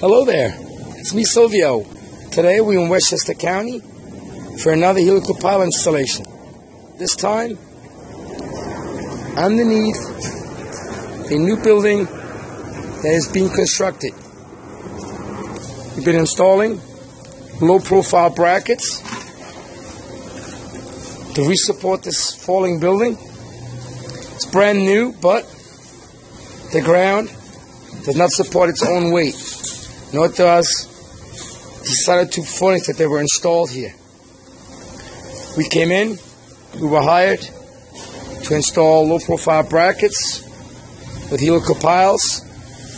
Hello there, it's me Silvio. Today we're in Westchester County for another helical pile installation. This time underneath a new building that is being constructed. We've been installing low profile brackets to resupport this falling building. It's brand new, but the ground does not support its own weight does the sonotube footings that they were installed here. We came in, we were hired to install low profile brackets with helical piles,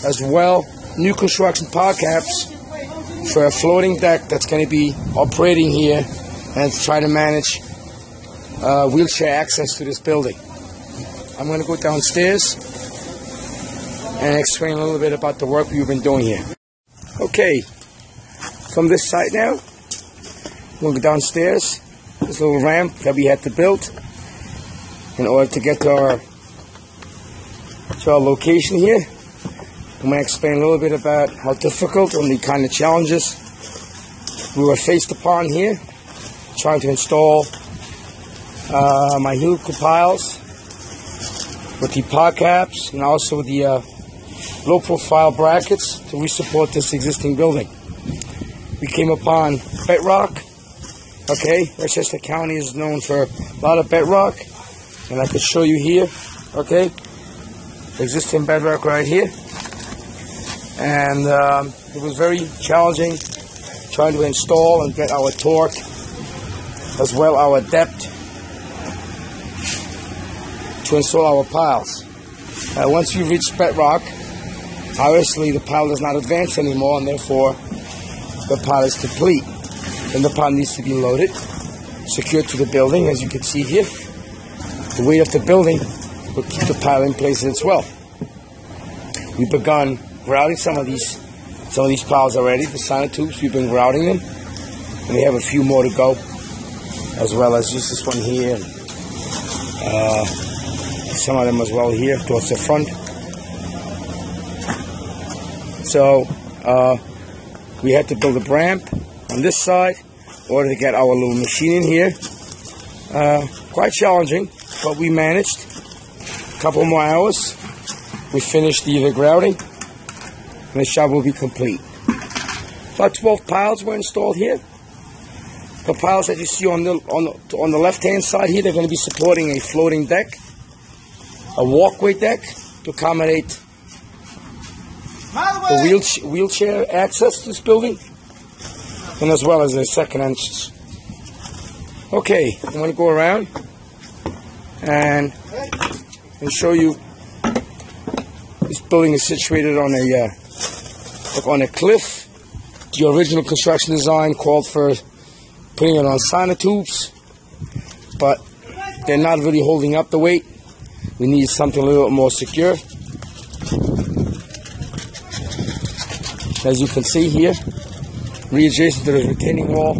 as well new construction pile caps for a floating deck that's going to be operating here and try to manage uh, wheelchair access to this building. I'm going to go downstairs and explain a little bit about the work we've been doing here. Okay, from this side now, we'll go downstairs. This little ramp that we had to build in order to get to our to our location here. I'm going to explain a little bit about how difficult and the kind of challenges we were faced upon here, trying to install uh, my helical piles with the pod caps and also the uh, low profile brackets to resupport this existing building. We came upon bedrock. Okay, Westchester County is known for a lot of bedrock, and I could show you here. Okay, existing bedrock right here, and um, it was very challenging trying to install and get our torque as well our depth to install our piles. Uh, once you reach bedrock, Obviously, the pile does not advance anymore, and therefore the pile is complete. Then the pile needs to be loaded, secured to the building, as you can see here. The weight of the building will keep the pile in place as well. We've begun grouting some of these some of these piles already. The sonotubes, we've been grouting them, and we have a few more to go, as well as just this one here, uh, some of them as well here towards the front. So uh, we had to build a ramp on this side in order to get our little machine in here. Uh, quite challenging, but we managed. A couple more hours, we finished the, the grouting, and the job will be complete. About 12 piles were installed here. The piles that you see on the on the, on the left hand side here, they're going to be supporting a floating deck, a walkway deck to accommodate the wheelchair, wheelchair access to this building, and as well as the second entrance. Okay, I'm going to go around and and show you. This building is situated on a uh, on a cliff. The original construction design called for putting it on sonotubes, but they're not really holding up the weight. We need something a little bit more secure. As you can see here, readjacent to the retaining wall.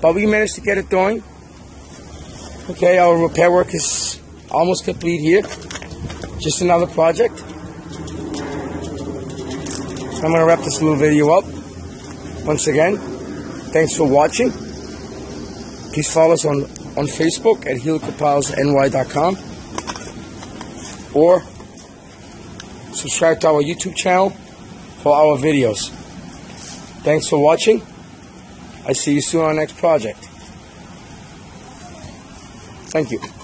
But we managed to get it going. Okay, our repair work is almost complete here. Just another project. I'm going to wrap this little video up. Once again, thanks for watching. Please follow us on, on Facebook at helicalpilesny.com or subscribe to our YouTube channel for our videos. Thanks for watching. I see you soon on our next project. Thank you.